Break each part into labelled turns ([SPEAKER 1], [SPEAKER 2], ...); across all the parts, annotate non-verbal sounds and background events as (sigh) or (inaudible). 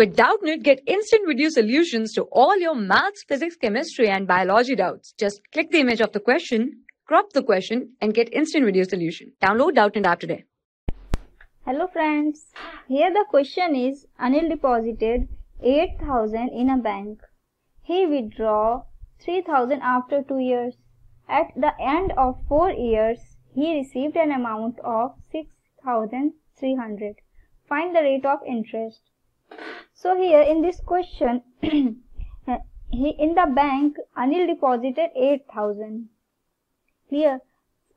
[SPEAKER 1] With Doubtnut, get instant video solutions to all your maths, physics, chemistry, and biology doubts. Just click the image of the question, crop the question, and get instant video solution. Download Doubtnut app today.
[SPEAKER 2] Hello friends, here the question is Anil deposited 8000 in a bank. He withdraw 3000 after 2 years. At the end of 4 years, he received an amount of 6300. Find the rate of interest. So here in this question, (clears throat) he in the bank Anil deposited 8000. Clear?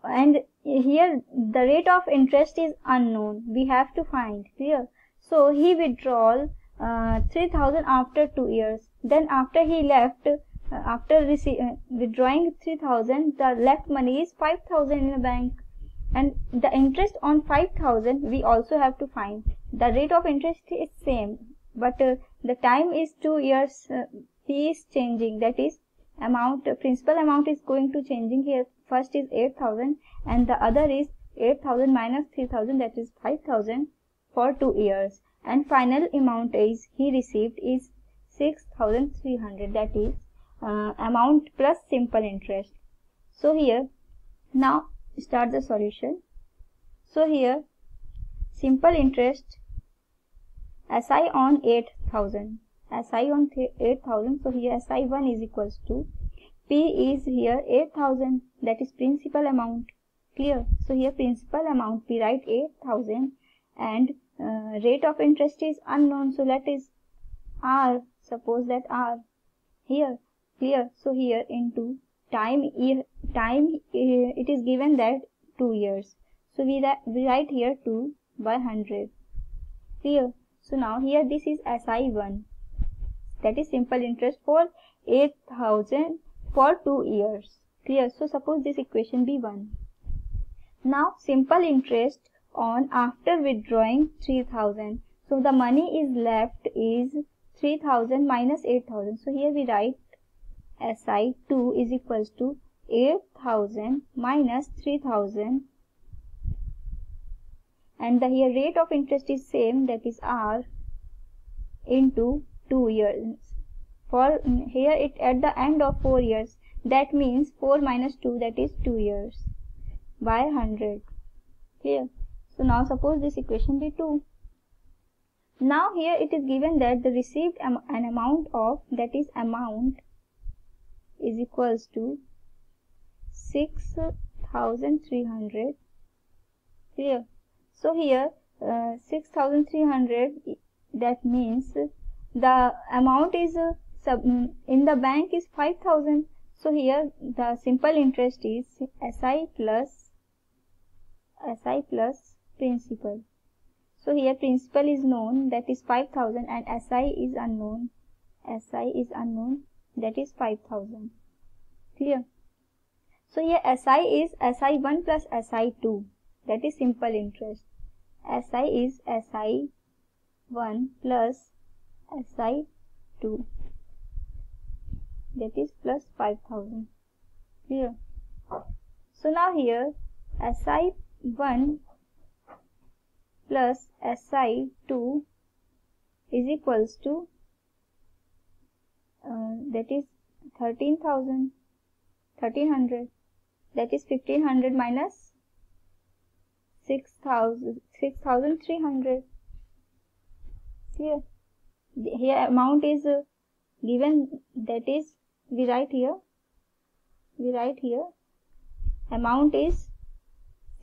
[SPEAKER 2] And here the rate of interest is unknown. We have to find. Clear? So he withdrawal uh, 3000 after 2 years. Then after he left, uh, after uh, withdrawing 3000, the left money is 5000 in the bank. And the interest on 5000 we also have to find. The rate of interest is same but uh, the time is 2 years uh, he is changing. That is amount uh, principal amount is going to changing here. First is 8000 and the other is 8000 minus 3000 that is 5000 for 2 years. And final amount is he received is 6300 that is uh, amount plus simple interest. So here now start the solution. So here simple interest SI on 8000 SI on 8000 so here SI1 is equals to P is here 8000 that is principal amount. Clear? So here principal amount we write 8000 and uh, rate of interest is unknown so let is R suppose that R. Here? Clear? So here into time time uh, it is given that 2 years. So we, we write here 2 by 100 clear so now here this is SI1 that is simple interest for 8000 for 2 years. Clear? So suppose this equation be 1. Now simple interest on after withdrawing 3000. So the money is left is 3000 minus 8000. So here we write SI2 is equals to 8000 minus 3000 and the here rate of interest is same that is R into 2 years. For mm, here it at the end of 4 years that means 4 minus 2 that is 2 years by 100 clear? So now suppose this equation be 2 now here it is given that the received am an amount of that is amount is equals to 6300 clear so here uh, 6300 that means the amount is uh, sub, in the bank is 5000 so here the simple interest is SI plus SI plus principal. So here principal is known that is 5000 and SI is unknown. SI is unknown that is 5000 clear? So here SI is SI1 plus SI2 that is simple interest. SI is SI1 plus SI2 that is plus 5000 clear? So now here SI1 plus SI2 is equals to uh, that is 13,000 1300 that is 1500 minus 6000 6300 here here amount is uh, given that is we write here we write here amount is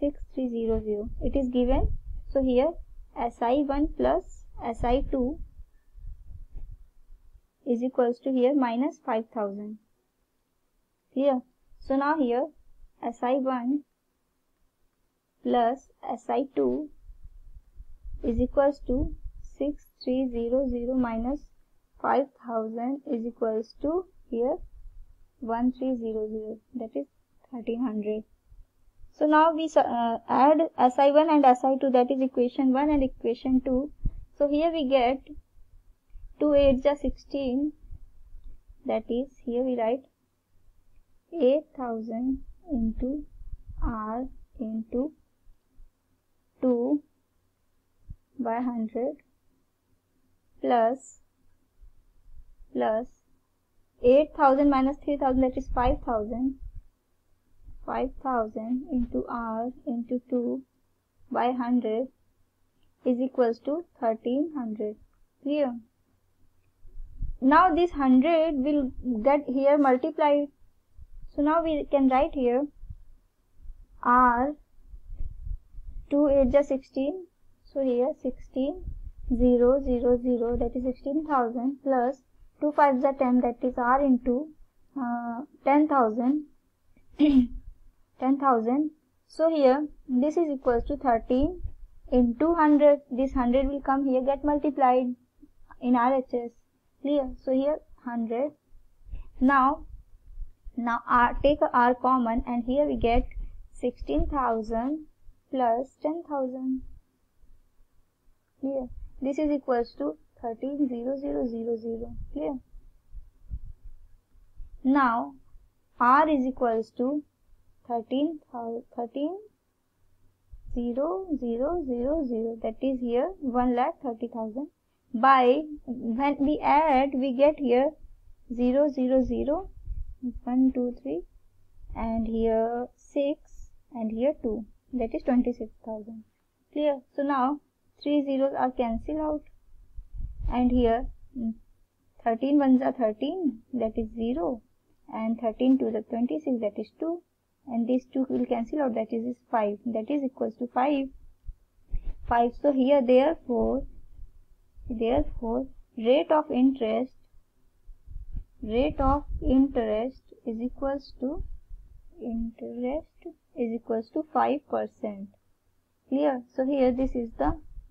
[SPEAKER 2] 6300 it is given so here si1 plus si2 is equals to here minus 5000 here so now here si1 plus SI2 is equals to 6300 minus 5000 is equals to here 1300 that is 1300 so now we uh, add SI1 and SI2 that is equation 1 and equation 2 so here we get 2 8 is 16 that is here we write 8000 into R into 2 by 100 plus plus 8000 minus 3000 that is 5000 5000 into r into 2 by 100 is equals to 1300 clear? Now this 100 will get here multiplied. So now we can write here r 2 8 is 16 so here 16 0 0 0 that is 16000 plus 2 5 is 10 that is r into uh, 10000 (clears throat) 10000 so here this is equals to 13 into 100 this 100 will come here get multiplied in RHS clear? So here 100 now now R, take R common and here we get 16,000 plus 10,000 clear? This is equals to 130000 clear? Now R is equals to 13 13 0 0 0 0 that is here 1 lakh 30,000 by when we add we get here 0 0 0 1 2 3 and here 6 and here 2 that is 26,000 clear? So now three zeros are cancelled out. And here mm, 13 ones are 13 that is 0 and 13 to the 26 that is 2 and these two will cancel out that is 5 that is equals to 5 5 so here therefore therefore rate of interest rate of interest is equals to interest is equals to 5 percent. Clear? So here this is the